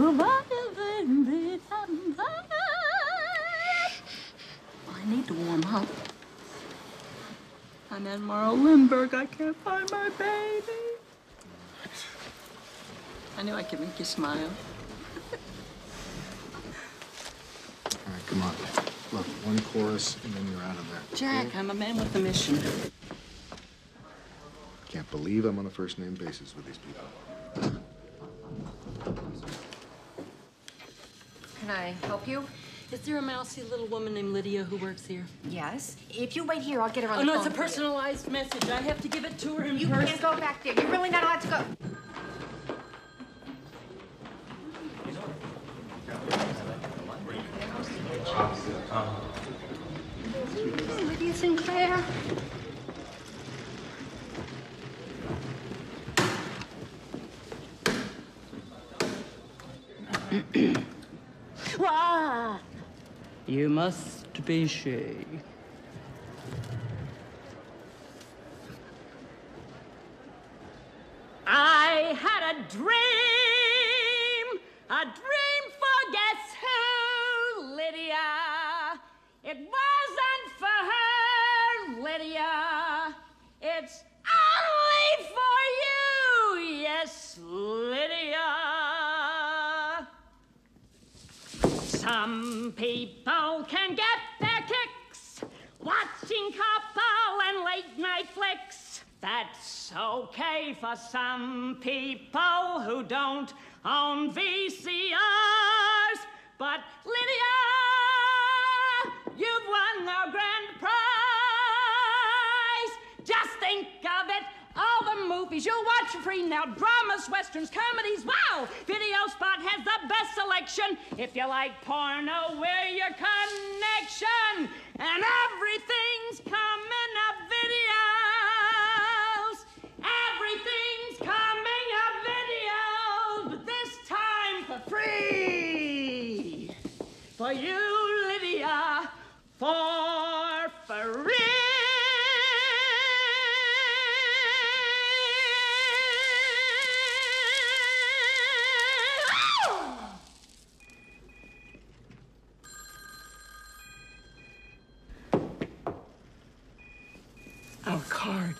I need to warm up. I'm Anne Morrow Lindbergh. I can't find my baby. I knew I could make you smile. All right, come on. Look, one chorus and then you're out of there. Jack, I'm a man with a mission. Can't believe I'm on a first name basis with these people. Can I help you? Is there a mousy little woman named Lydia who works here? Yes. If you wait here, I'll get her on Oh, the no, phone. it's a for you. personalized message. I have to give it to her in You person. can't go back there. You're really not allowed to go. Lydia Sinclair. Why? You must be she. I had a dream, a dream for guess who, Lydia. It wasn't Some people can get their kicks watching couple and late night flicks. That's okay for some people who don't own VCRs. But Lydia, you've won the grand movies you'll watch for free now dramas, westerns, comedies. Wow! Video Spot has the best selection. If you like porno, we're your connection. And everything's coming up videos. Everything's coming up videos. But this time for free. For you, Lydia. For card.